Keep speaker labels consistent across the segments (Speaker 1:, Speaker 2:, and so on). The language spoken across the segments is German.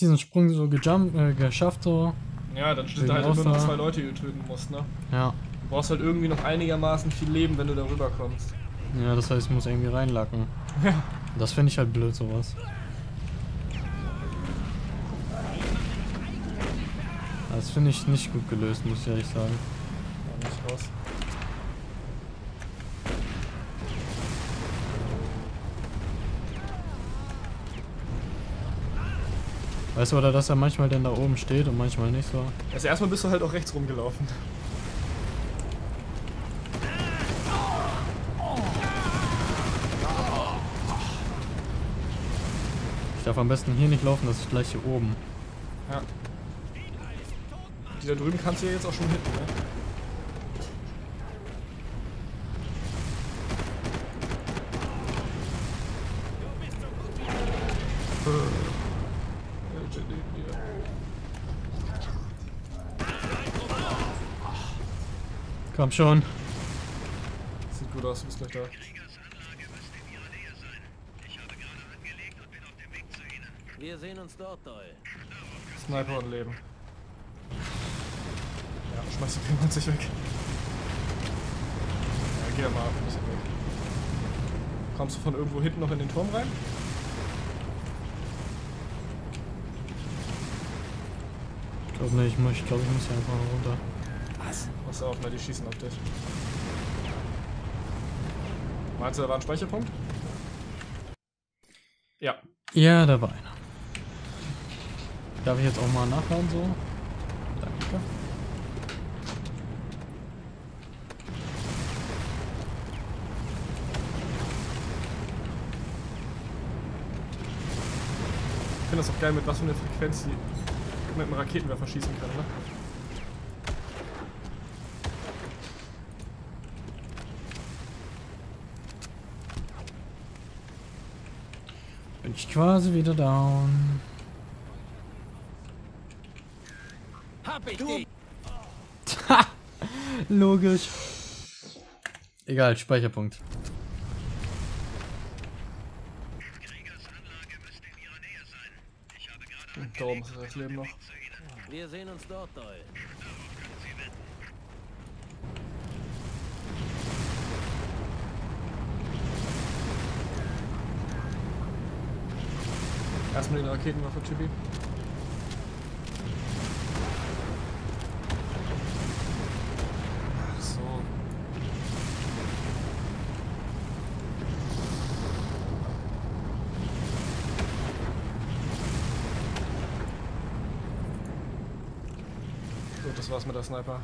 Speaker 1: diesen Sprung so gejumpt, äh, geschafft so.
Speaker 2: Ja, dann steht da halt immer noch zwei Leute, die du töten musst, ne?
Speaker 1: Ja.
Speaker 2: Du brauchst halt irgendwie noch einigermaßen viel Leben, wenn du da rüber kommst.
Speaker 1: Ja, das heißt, ich muss irgendwie reinlacken.
Speaker 2: Ja.
Speaker 1: Das finde ich halt blöd, sowas. Das finde ich nicht gut gelöst, muss ich ehrlich sagen.
Speaker 2: Ja, nicht raus.
Speaker 1: Weißt du, oder dass er manchmal denn da oben steht und manchmal nicht so?
Speaker 2: Also erstmal bist du halt auch rechts rumgelaufen.
Speaker 1: Ich darf am besten hier nicht laufen, das ist gleich hier oben.
Speaker 2: Ja. Die da drüben kannst du ja jetzt auch schon hitten, ne?
Speaker 1: Komm schon.
Speaker 2: Sieht gut aus, du bist gleich da.
Speaker 3: Wir sehen uns dort, Doyle.
Speaker 2: Sniper und Leben. Ja, schmeiß die 94 weg. Ja, geh mal ein bisschen weg. Kommst du von irgendwo hinten noch in den Turm rein?
Speaker 1: Ich glaube nicht, ich, muss- ich glaube, ich muss hier einfach runter.
Speaker 2: Pass auf, na, die schießen auf dich. Meinst du, da war ein Speicherpunkt? Ja.
Speaker 1: Ja, da war einer. Darf ich jetzt auch mal nachladen so? Danke.
Speaker 2: Ich finde das auch geil, mit was für einer Frequenz die mit einem Raketenwerfer schießen kann, ne?
Speaker 1: Ich quasi wieder down.
Speaker 3: Hab ich dich!
Speaker 1: Logisch. Egal, Speicherpunkt.
Speaker 2: Da oben ist das Leben noch.
Speaker 3: Wir sehen uns dort, Doyle.
Speaker 2: Erstmal den Raketenwerfer, Chibi. Ach so. Gut, das war's mit der Sniper.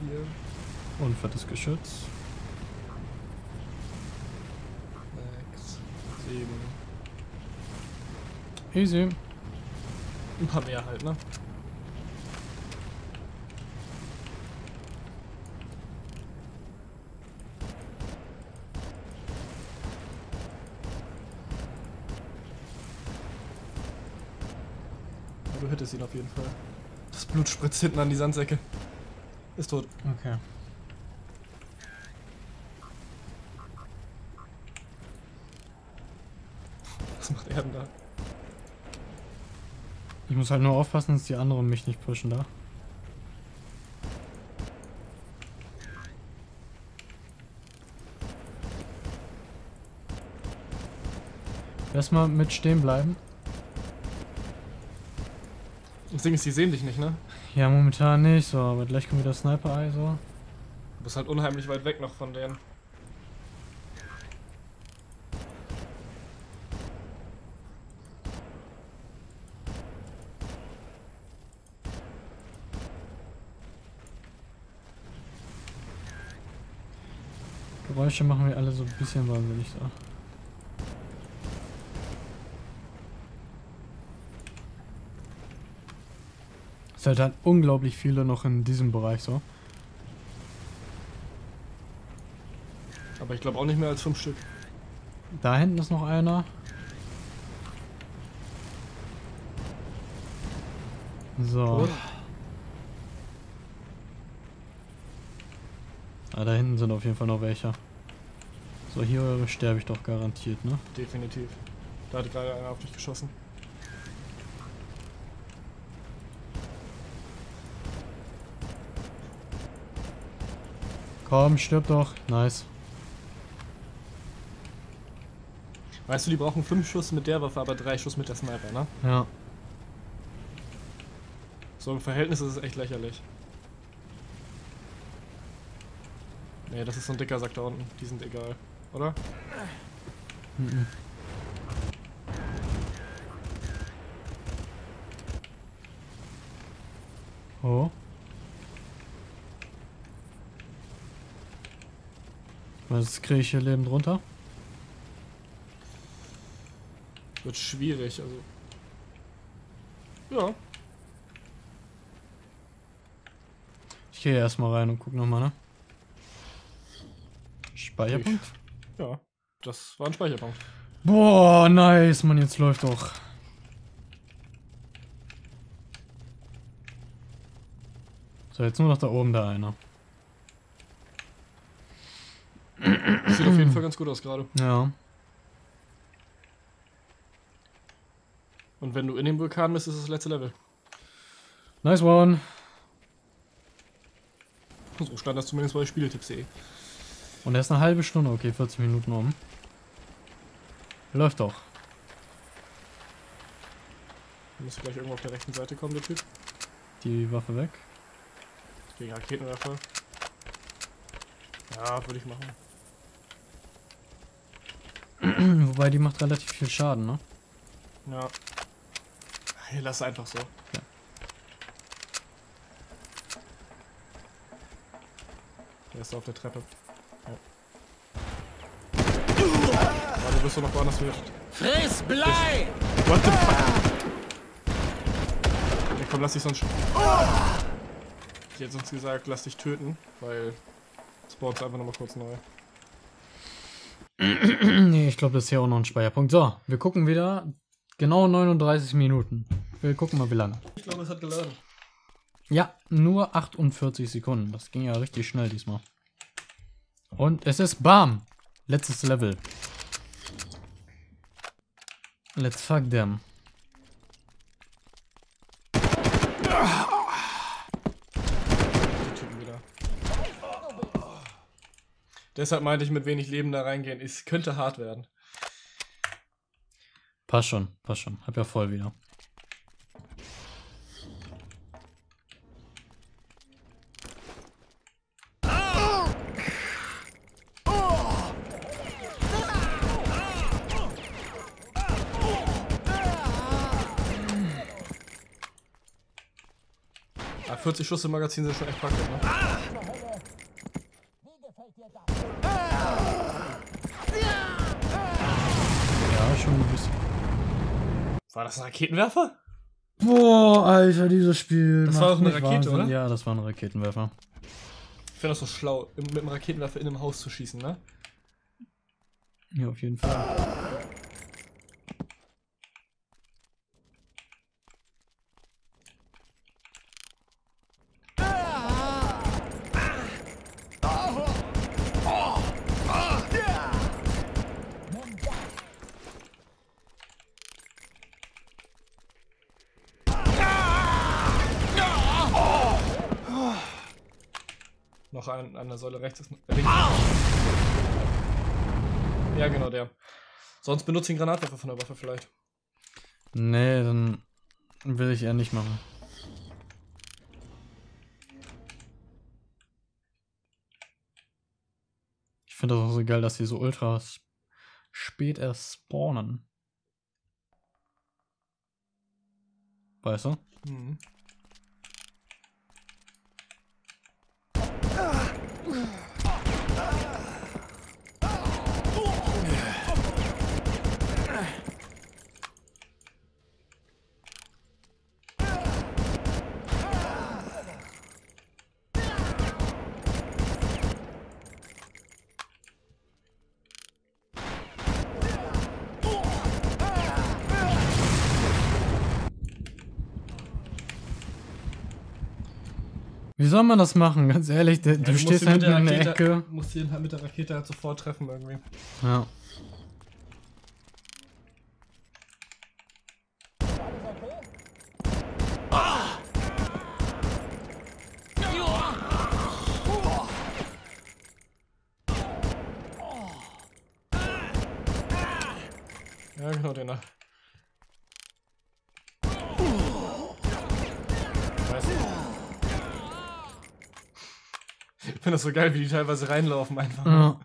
Speaker 2: Vier,
Speaker 1: Und fettes Geschütz.
Speaker 2: Sieben.
Speaker 1: Easy.
Speaker 2: Ein paar mehr halt, ne? Du hättest ihn auf jeden Fall. Das Blut spritzt hinten an die Sandsäcke. Ist tot.
Speaker 1: Okay.
Speaker 2: Was macht er denn da?
Speaker 1: Ich muss halt nur aufpassen, dass die anderen mich nicht pushen da. Erstmal mit stehen bleiben.
Speaker 2: Das Ding ist, die sehen dich nicht, ne?
Speaker 1: Ja, momentan nicht so, aber gleich kommt wieder Sniper-Eye so.
Speaker 2: Du bist halt unheimlich weit weg noch von denen.
Speaker 1: Geräusche machen wir alle so ein bisschen wahnsinnig so. Es sind halt unglaublich viele noch in diesem Bereich so.
Speaker 2: Aber ich glaube auch nicht mehr als fünf Stück.
Speaker 1: Da hinten ist noch einer. So.
Speaker 2: Tot.
Speaker 1: Ah, da hinten sind auf jeden Fall noch welche. So, hier sterbe ich doch garantiert, ne?
Speaker 2: Definitiv. Da hat gerade einer auf dich geschossen.
Speaker 1: Komm, stirb doch. Nice.
Speaker 2: Weißt du, die brauchen 5 Schuss mit der Waffe, aber 3 Schuss mit der Sniper, ne?
Speaker 1: Ja.
Speaker 2: So im Verhältnis ist es echt lächerlich. Nee, das ist so ein dicker Sack da unten. Die sind egal, oder?
Speaker 1: Mhm. Oh. Was kriege ich hier lebend runter?
Speaker 2: Wird schwierig, also. Ja,
Speaker 1: Ich gehe erstmal rein und guck nochmal, ne? Speicherpunkt?
Speaker 2: Ja. Das war ein Speicherpunkt.
Speaker 1: Boah, nice, Mann, jetzt läuft doch. So, jetzt nur noch da oben da einer.
Speaker 2: Sieht auf jeden Fall ganz gut aus gerade.
Speaker 1: Ja.
Speaker 2: Und wenn du in dem Vulkan bist, ist das letzte Level.
Speaker 1: Nice one.
Speaker 2: So stand das zumindest bei Spieletipps.de.
Speaker 1: Und er ist eine halbe Stunde, okay, 40 Minuten um. Läuft doch.
Speaker 2: Müsste gleich irgendwo auf der rechten Seite kommen, der Typ.
Speaker 1: Die Waffe weg.
Speaker 2: Gegen Raketenwerfer. Ja, würde ich machen.
Speaker 1: Wobei die macht relativ viel Schaden, ne?
Speaker 2: Ja. Hey, lass einfach so. Der ist auf der Treppe. Ja. Aber du wirst doch noch woanders wird.
Speaker 3: Friss Blei!
Speaker 2: What the fuck? Ja, komm, lass dich sonst. Ich hätte sonst gesagt, lass dich töten, weil spawns einfach nochmal kurz neu.
Speaker 1: nee, ich glaube, das ist hier auch noch ein Speicherpunkt. So, wir gucken wieder. Genau 39 Minuten. Wir gucken mal, wie lange.
Speaker 2: Ich glaube, es hat geladen.
Speaker 1: Ja, nur 48 Sekunden. Das ging ja richtig schnell diesmal. Und es ist BAM! Letztes Level. Let's fuck them.
Speaker 2: Deshalb meinte ich, mit wenig Leben da reingehen. Es könnte hart werden.
Speaker 1: Passt schon, passt schon. Hab ja voll wieder.
Speaker 2: 40 Schuss im Magazin sind schon echt praktisch, ne?
Speaker 1: Ja, schon ein bisschen.
Speaker 2: War das ein Raketenwerfer?
Speaker 1: Boah, Alter, dieses Spiel.
Speaker 2: Das war doch eine Rakete, oder?
Speaker 1: Ja, das war ein Raketenwerfer.
Speaker 2: Ich finde das so schlau, mit einem Raketenwerfer in einem Haus zu schießen, ne?
Speaker 1: Ja, auf jeden Fall.
Speaker 2: Noch ein, an der Säule rechts ist. Links. Ja, genau der. Sonst benutze ich einen Granatwerfer von der Waffe vielleicht.
Speaker 1: Nee, dann will ich eher nicht machen. Ich finde das auch so geil, dass die so ultra spät erst spawnen. Weißt du?
Speaker 2: Mhm.
Speaker 1: Wie soll man das machen? Ganz ehrlich, du
Speaker 2: musst
Speaker 1: stehst
Speaker 2: ihn mit
Speaker 1: hinten in der
Speaker 2: Rakete-
Speaker 1: Ecke.
Speaker 2: Musst ihn halt mit der Rakete halt sofort treffen irgendwie.
Speaker 1: Ja.
Speaker 2: Ja, genau, den da. Weiß nicht. Ich finde das so geil, wie die teilweise reinlaufen einfach.
Speaker 1: ja.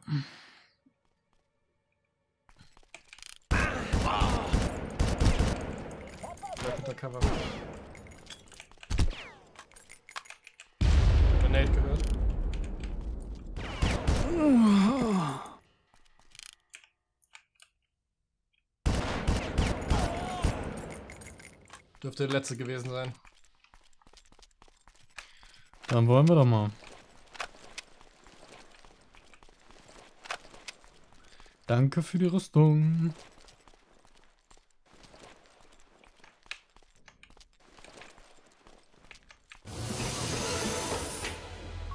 Speaker 2: Bleib unter Cover. Grenade gehört. Dürfte der letzte gewesen sein.
Speaker 1: Dann wollen wir doch mal. Danke für die Rüstung.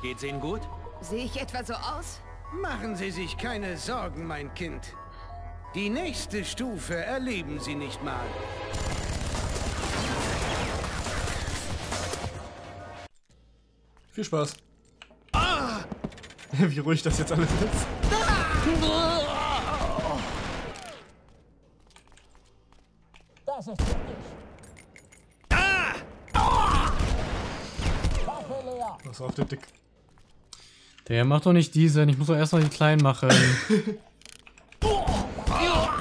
Speaker 3: Geht's Ihnen gut?
Speaker 4: Sehe ich etwa so aus?
Speaker 5: Machen Sie sich keine Sorgen, mein Kind. Die nächste Stufe erleben Sie nicht mal.
Speaker 2: Viel Spaß. Wie ruhig das jetzt alles ist.
Speaker 6: Das ist richtig. Waffe leer.
Speaker 2: Was auf der Dick.
Speaker 1: Der macht doch nicht diesen. Ich muss doch erst noch die kleinen machen.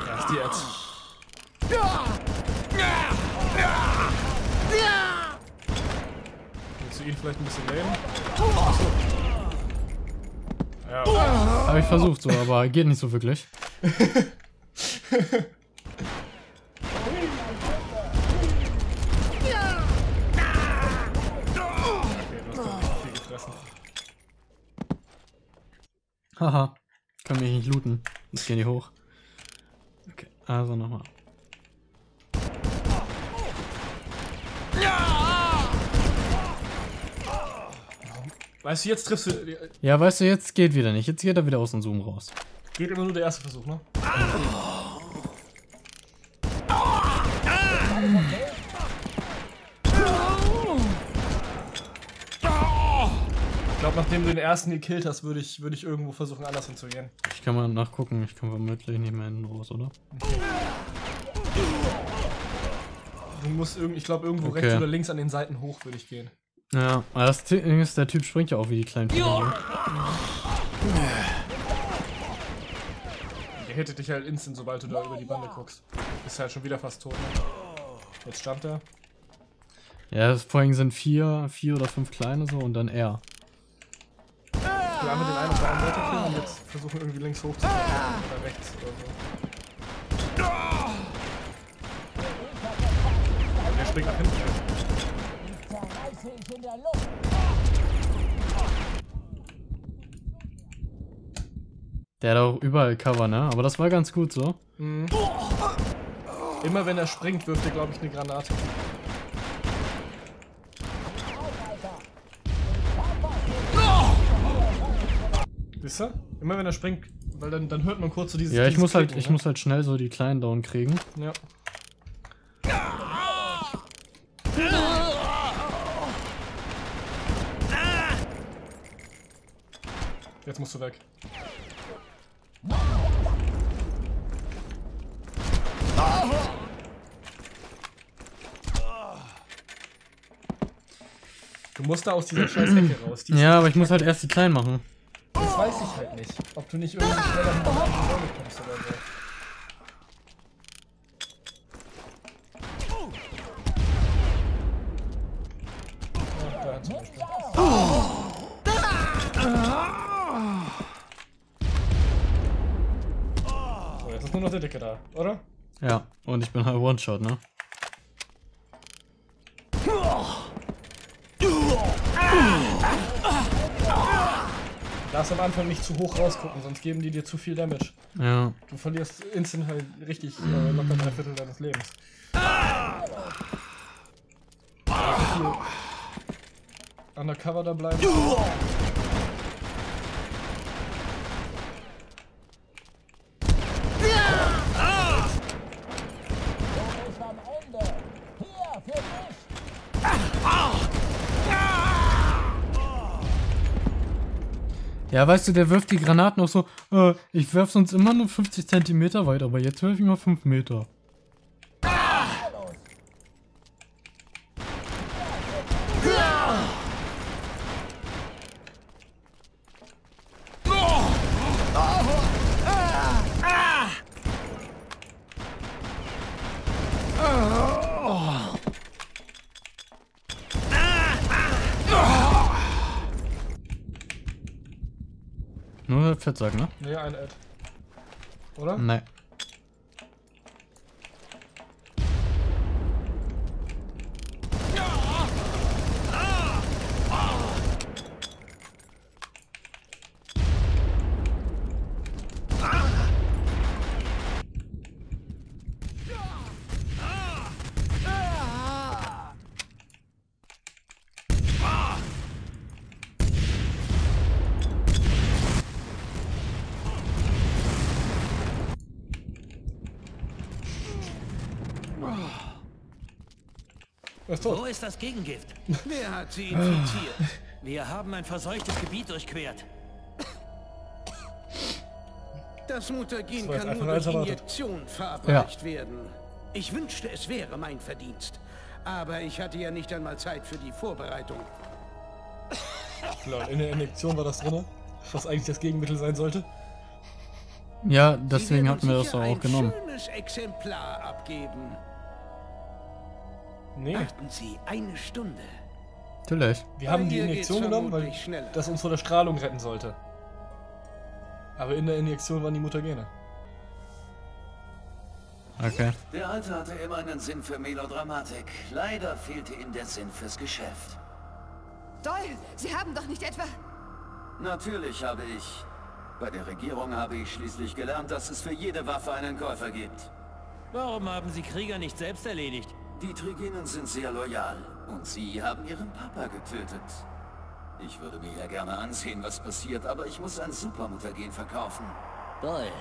Speaker 2: Erst die jetzt. Willst du ihn vielleicht ein bisschen nehmen? Ja,
Speaker 1: Habe ich versucht so, aber geht nicht so wirklich. Haha. Kann mich nicht looten. Jetzt gehen die hoch. Okay, also nochmal.
Speaker 2: Weißt du, jetzt triffst du.
Speaker 1: Ja, weißt du, jetzt geht wieder nicht. Jetzt geht er wieder aus dem Zoom raus.
Speaker 2: Geht immer nur der erste Versuch, ne? Ich glaube, nachdem du den ersten gekillt hast, würde ich, würde ich irgendwo versuchen, anders hinzugehen.
Speaker 1: Ich kann mal nachgucken. Ich kann vermutlich nicht mehr hinten raus, oder?
Speaker 2: Du musst irgendwie, ich glaube, irgendwo
Speaker 1: Okay.
Speaker 2: rechts oder links an den Seiten hoch würde ich gehen.
Speaker 1: Ja, aber das Ding ist, der Typ springt ja auch wie die kleinen Viecher.
Speaker 2: Der hittet dich halt instant, sobald du da über die Bande guckst. Ist halt schon wieder fast tot. Ne? Jetzt stand er.
Speaker 1: Ja, das vorhin sind vier, vier oder fünf kleine so und dann er.
Speaker 2: Will einfach den einen auf der einen Seite killen und jetzt versuchen irgendwie links hoch zu kommen. Oder rechts oder so. Der springt nach hinten.
Speaker 6: Der
Speaker 1: hat auch überall Cover, ne? Aber das war ganz gut so.
Speaker 2: Immer wenn er springt, wirft er, glaube ich, eine Granate. Wisst ihr? Immer wenn er springt, weil dann, dann hört man kurz so dieses.
Speaker 1: Ja, ich
Speaker 2: dieses
Speaker 1: muss halt,
Speaker 2: Klicken,
Speaker 1: ich
Speaker 2: ne?
Speaker 1: muss halt schnell so die kleinen down kriegen.
Speaker 2: Ja. Jetzt musst du weg. Du musst da aus dieser scheiß Ecke raus. Die
Speaker 1: Ja, aber ich muss halt erst die kleinen machen.
Speaker 2: Das weiß ich halt nicht. Ob du nicht irgendwie schneller mit der Säule kommst oder so. Beispiel. So, jetzt ist nur noch der Dicke da, oder?
Speaker 1: Ja, und ich bin halt One-Shot, ne?
Speaker 2: Darfst am Anfang nicht zu hoch rausgucken, sonst geben die dir zu viel Damage.
Speaker 1: Ja.
Speaker 2: Du verlierst instant halt richtig äh, locker drei Viertel deines Lebens. undercover da bleiben.
Speaker 6: Du bist am Ende. Hier, für dich.
Speaker 1: Ja, weißt du, der wirft die Granaten auch so, äh, ich werf sonst immer nur 50 Zentimeter weit, aber jetzt werf ich mal 5 Meter. Nur Fettsack, ne?
Speaker 2: Nee, ein Ad. Oder?
Speaker 1: Nee.
Speaker 2: Ist tot.
Speaker 3: Wo ist das Gegengift?
Speaker 5: Wer hat sie infiziert?
Speaker 3: Wir haben ein verseuchtes Gebiet durchquert.
Speaker 5: Das Mutagen
Speaker 2: Das
Speaker 5: kann nur durch. Injektion verabreicht werden. Ich wünschte, es wäre mein Verdienst. Aber ich hatte ja nicht einmal Zeit für die Vorbereitung.
Speaker 2: Lol, in der Injektion war das drin, was eigentlich das Gegenmittel sein sollte.
Speaker 1: Ja, deswegen hatten wir das auch
Speaker 5: ein
Speaker 1: genommen.
Speaker 5: schönes Exemplar abgeben.
Speaker 2: Nee,
Speaker 5: Warten Sie eine Stunde.
Speaker 1: Natürlich.
Speaker 2: wir haben die Injektion genommen, weil
Speaker 5: schneller.
Speaker 2: das uns vor der Strahlung retten sollte. Aber in der Injektion waren die Mutagene.
Speaker 1: Okay.
Speaker 7: Der Alte hatte immer einen Sinn für Melodramatik. Leider fehlte ihm der Sinn fürs Geschäft.
Speaker 4: Doyle, Sie haben doch nicht etwa...
Speaker 7: Natürlich habe ich. Bei der Regierung habe ich schließlich gelernt, dass es für jede Waffe einen Käufer gibt.
Speaker 3: Warum haben Sie Krieger nicht selbst erledigt?
Speaker 7: Die Triginen sind sehr loyal und sie haben ihren Papa getötet. Ich würde mir ja gerne ansehen, was passiert, aber ich muss ein Supermutagen verkaufen.
Speaker 3: Doyle,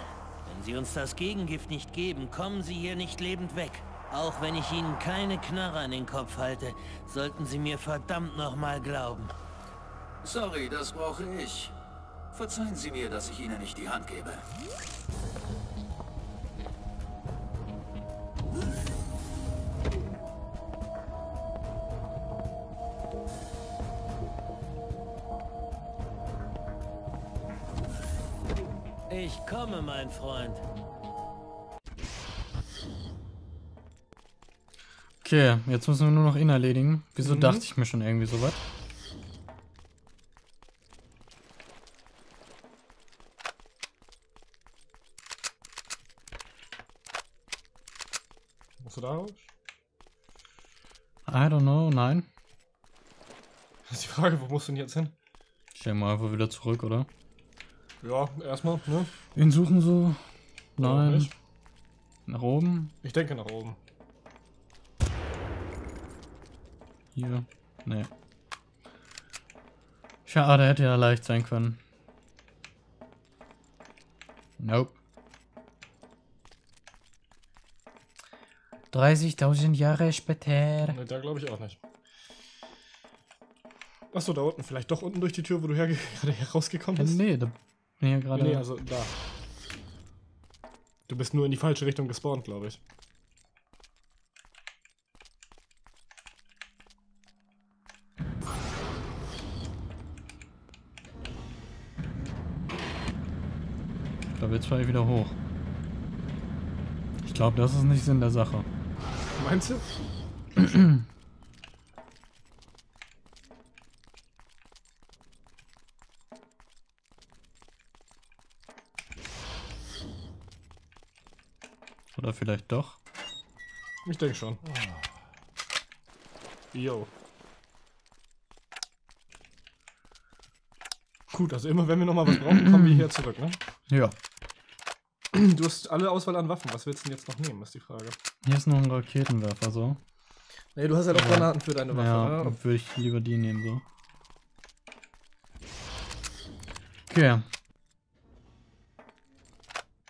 Speaker 3: wenn Sie uns das Gegengift nicht geben, kommen Sie hier nicht lebend weg. Auch wenn ich Ihnen keine Knarre an den Kopf halte, sollten Sie mir verdammt nochmal glauben.
Speaker 7: Sorry, das brauche ich. Verzeihen Sie mir, dass ich Ihnen nicht die Hand gebe.
Speaker 3: Ich komme, mein Freund.
Speaker 1: Okay, jetzt müssen wir nur noch ihn erledigen. Wieso
Speaker 2: Mhm.
Speaker 1: dachte ich mir schon irgendwie so was?
Speaker 2: Musst du da raus?
Speaker 1: I don't know, nein.
Speaker 2: Das ist die Frage, wo musst du denn jetzt hin?
Speaker 1: Ich denke mal einfach wieder zurück, oder?
Speaker 2: Ja, erstmal, ne?
Speaker 1: Ihn suchen so. Nein.
Speaker 2: nicht?
Speaker 1: Nach oben.
Speaker 2: Ich denke nach oben.
Speaker 1: Hier. Nee. Schade, hätte ja leicht sein können. Nope. 30.000 Jahre später.
Speaker 2: Ne, da glaube ich auch nicht. Achso, da unten. Vielleicht doch unten durch die Tür, wo du gerade herausgekommen bist?
Speaker 1: nee, da bin ja gerade.
Speaker 2: Nee, also da. Du bist nur in die falsche Richtung gespawnt, glaube ich.
Speaker 1: Ich glaube, jetzt fahre ich wieder hoch. Ich glaube, das ist nicht Sinn der Sache.
Speaker 2: Meinst du?
Speaker 1: vielleicht doch.
Speaker 2: Ich denke schon. Yo. Gut, also immer wenn wir nochmal was brauchen, kommen wir hier zurück, ne?
Speaker 1: Ja.
Speaker 2: Du hast alle Auswahl an Waffen. Was willst du denn jetzt noch nehmen, ist die Frage.
Speaker 1: Hier ist noch ein Raketenwerfer, so.
Speaker 2: Nee, du hast ja doch Granaten für deine Waffe,
Speaker 1: Ja,
Speaker 2: ne?
Speaker 1: dann würde ich lieber die nehmen, so. Okay.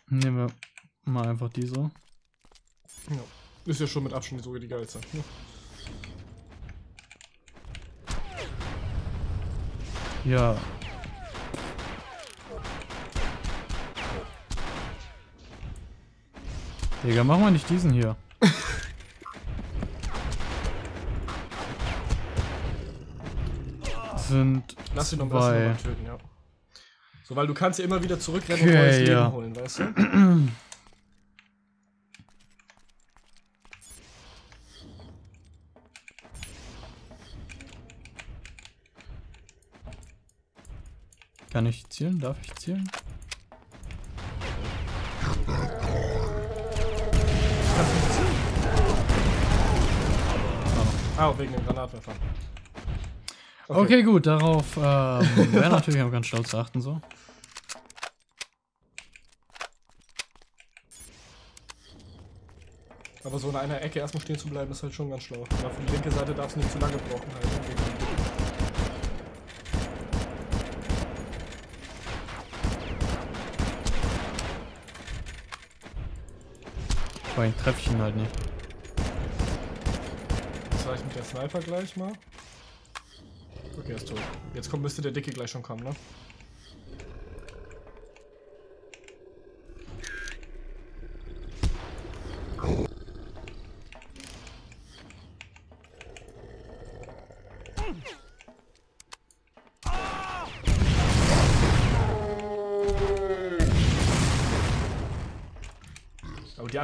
Speaker 1: Nehmen wir mal einfach diese.
Speaker 2: Ja. Ist ja schon mit Abstand sogar die geilste. Ne?
Speaker 1: Ja. Digga, mach mal nicht diesen hier. Sind
Speaker 2: Lass ihn
Speaker 1: zwei.
Speaker 2: nochmal töten, ja. So, weil du kannst ja immer wieder zurückrennen und
Speaker 1: Okay,
Speaker 2: neues Leben
Speaker 1: ja.
Speaker 2: holen, weißt du?
Speaker 1: Kann ich zielen? Darf ich zielen?
Speaker 2: Ah, wegen den Granatwerfern.
Speaker 1: Okay, gut, darauf ähm, wäre natürlich auch ganz stolz zu achten so.
Speaker 2: Aber so in einer Ecke erstmal stehen zu bleiben, ist halt schon ganz schlau. Aber für die linke Seite darfst du nicht zu lange brauchen halt.
Speaker 1: Weil ich treffe ich ihn halt nicht.
Speaker 2: Reicht mit der Sniper gleich mal. Okay, er ist tot. Jetzt kommt, müsste der Dicke gleich schon kommen, ne?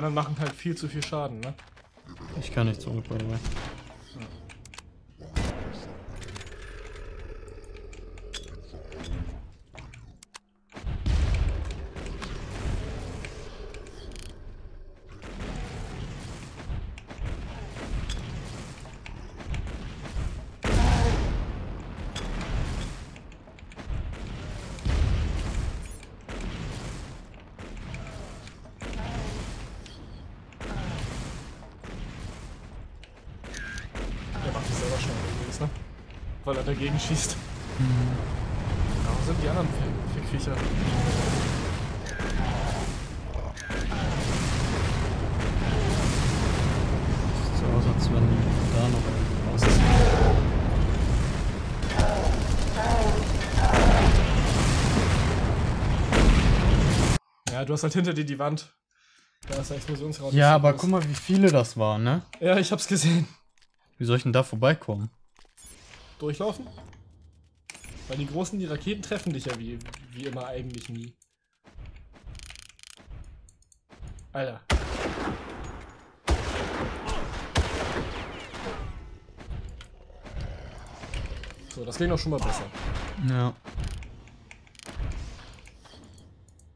Speaker 2: Anderen machen halt viel zu viel Schaden, ne?
Speaker 1: Ich kann nicht zurück, by the
Speaker 2: übrigens, ne? Weil er dagegen schießt. Ja, wo sind die anderen vier, vier Viecher?
Speaker 1: Sieht so aus, als wenn da noch irgendwo raus ist.
Speaker 2: Ja, du hast halt hinter dir die Wand. Da ist der Explosionsraum.
Speaker 1: Ja, aber guck mal, wie viele das waren, ne?
Speaker 2: Ja, ich hab's gesehen.
Speaker 1: Wie soll ich denn da vorbeikommen?
Speaker 2: Durchlaufen? Weil die Großen, die Raketen treffen dich ja wie, wie immer eigentlich nie. Alter. So, das ging doch schon mal besser.
Speaker 1: Ja.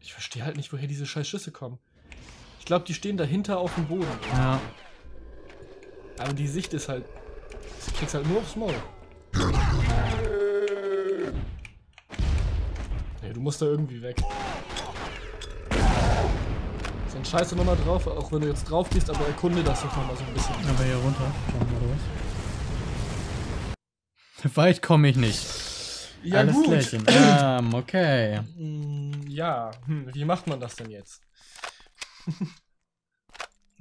Speaker 2: Ich verstehe halt nicht, woher diese scheiß Schüsse kommen. Ich glaube, die stehen dahinter auf dem Boden.
Speaker 1: Ja.
Speaker 2: Aber die Sicht ist halt. Du kriegst halt nur aufs Maul. Nee, du musst da irgendwie weg. So ein Scheiße nochmal drauf, auch wenn du jetzt drauf gehst, aber erkunde das doch nochmal so ein bisschen.
Speaker 1: Aber hier runter. Schauen wir mal los. Weit komme ich nicht.
Speaker 2: Ja,
Speaker 1: Alles
Speaker 2: gut.
Speaker 1: klärchen. Ähm, okay.
Speaker 2: Mm, Ja, hm, wie macht man das denn jetzt?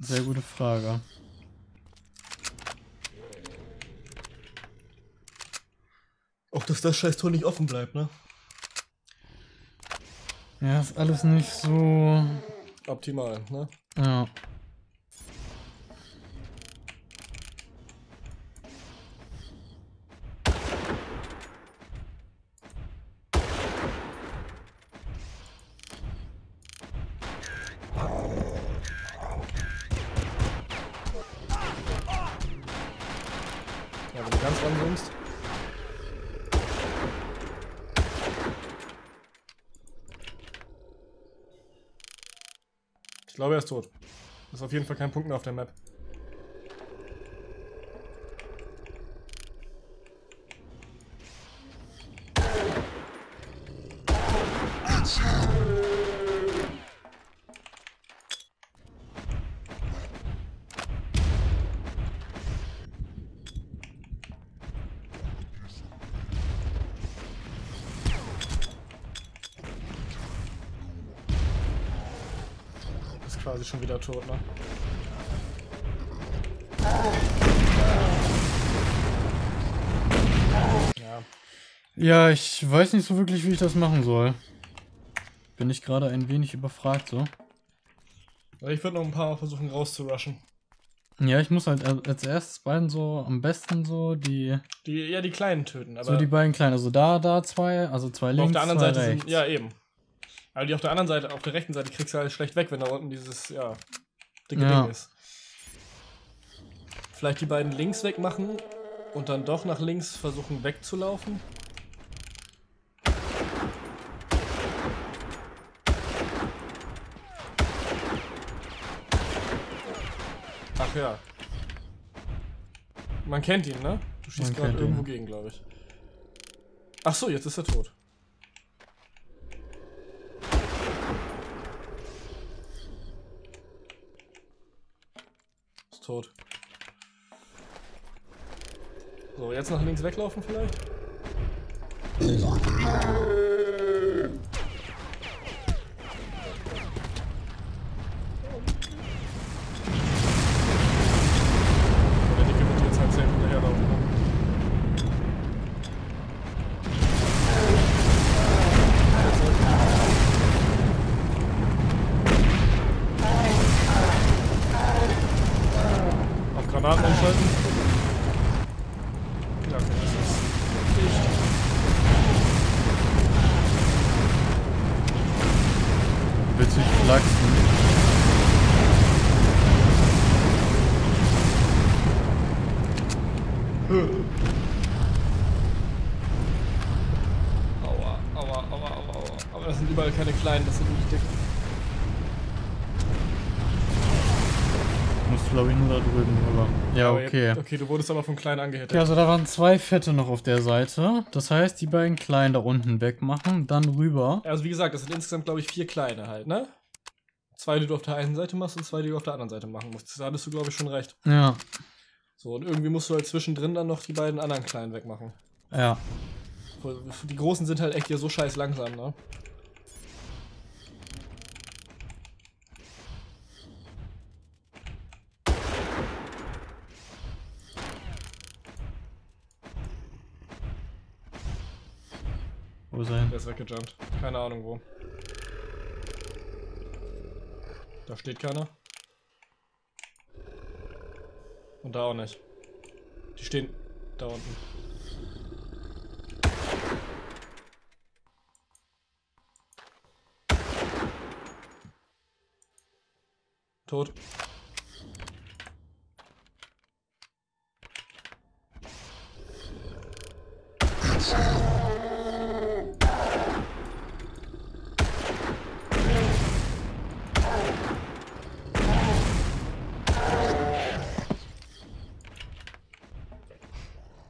Speaker 1: Sehr gute Frage.
Speaker 2: Auch dass das scheiß Tor nicht offen bleibt, ne?
Speaker 1: Ja, ist alles nicht so.
Speaker 2: Optimal, ne?
Speaker 1: Ja.
Speaker 2: Ja, wenn du ganz ranzoomst. Ich glaube, er ist tot. Ist auf jeden Fall kein Punkt mehr auf der Map. Schon wieder tot, ne? Ja.
Speaker 1: Ja, ich weiß nicht so wirklich, wie ich das machen soll. Bin ich gerade ein wenig überfragt so.
Speaker 2: Ich würde noch ein paar Mal versuchen rauszurushen.
Speaker 1: Ja, ich muss halt als erstes beiden so am besten so die
Speaker 2: Die, ja, die Kleinen töten, aber
Speaker 1: so die beiden kleinen, also da da zwei, also zwei links,
Speaker 2: auf der anderen
Speaker 1: zwei
Speaker 2: Seite
Speaker 1: rechts.
Speaker 2: sind. Ja, eben. Aber die auf der anderen Seite, auf der rechten Seite kriegst du halt schlecht weg, wenn da unten dieses, ja, dicke
Speaker 1: Ja.
Speaker 2: Ding ist. Vielleicht die beiden links wegmachen und dann doch nach links versuchen wegzulaufen. Ach ja. Man kennt ihn, ne? Du schießt gerade irgendwo gegen, glaube ich. Ach so, jetzt ist er tot. Tot. So, jetzt nach links weglaufen vielleicht? Der Dicke wird jetzt halt safe hinterherlaufen. ne? Auf Granaten umschalten. Ja, okay, das ist dicht.
Speaker 1: Willst du dich flachsen?
Speaker 2: Aua, aua, aua, aua, aua. Aber das sind überall keine kleinen, das sind nicht dicke.
Speaker 1: Du musst glaube ich nur da drüben rüber. Ja, okay.
Speaker 2: Jetzt, okay, du wurdest aber von kleinen angehittet.
Speaker 1: Ja, also da waren zwei Fette noch auf der Seite. Das heißt, die beiden kleinen da unten wegmachen, dann rüber.
Speaker 2: Also wie gesagt, das sind insgesamt, glaube ich, vier kleine halt, ne? Zwei, die du auf der einen Seite machst und zwei, die du auf der anderen Seite machen musst. Da hattest du, glaube ich, schon recht.
Speaker 1: Ja,
Speaker 2: So, und irgendwie musst du halt zwischendrin dann noch die beiden anderen kleinen wegmachen.
Speaker 1: ja.
Speaker 2: Die großen sind halt echt hier so scheiß langsam, ne?
Speaker 1: Wo ist er hin?
Speaker 2: Der ist weggejumpt. Keine Ahnung wo. Da steht keiner. Und da auch nicht. Die stehen da unten. Tot.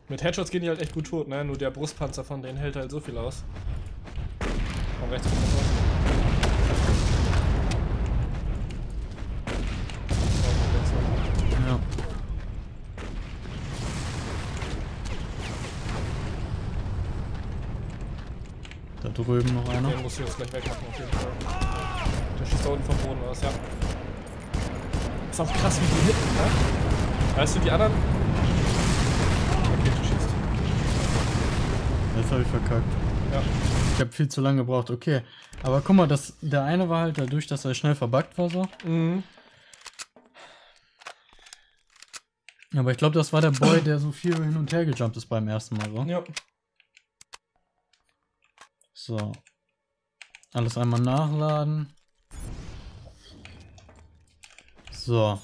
Speaker 2: Mit Headshots gehen die halt echt gut tot, ne? Nur der Brustpanzer von denen hält halt so viel aus. Von rechts kommt was raus. Ja, von rechts noch.
Speaker 1: Ja. Da drüben noch einer.
Speaker 2: Den musst du jetzt gleich wegmachen auf jeden Fall. Der schießt da unten vom Boden aus, ja. Ist auch krass, wie die hitten, ne? Weißt du, die anderen...
Speaker 1: Jetzt habe ich verkackt.
Speaker 2: Ja.
Speaker 1: Ich habe viel zu lange gebraucht. Okay. Aber guck mal, das, der eine war halt dadurch, dass er schnell verbuggt war so.
Speaker 2: Mhm.
Speaker 1: Aber ich glaube, das war der Boy, der so viel hin und her gejumpt ist beim ersten Mal so.
Speaker 2: Ja.
Speaker 1: So. Alles einmal nachladen. So.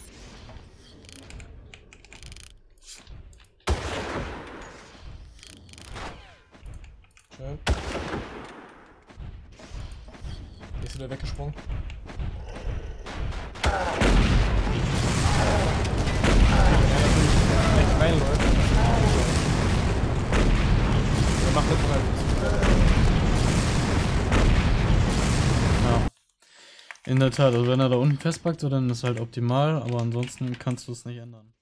Speaker 2: Schön. Hier ist wieder weggesprungen.
Speaker 1: Ja. In der Tat, also wenn er da unten festpackt, dann ist halt optimal, aber ansonsten kannst du es nicht ändern.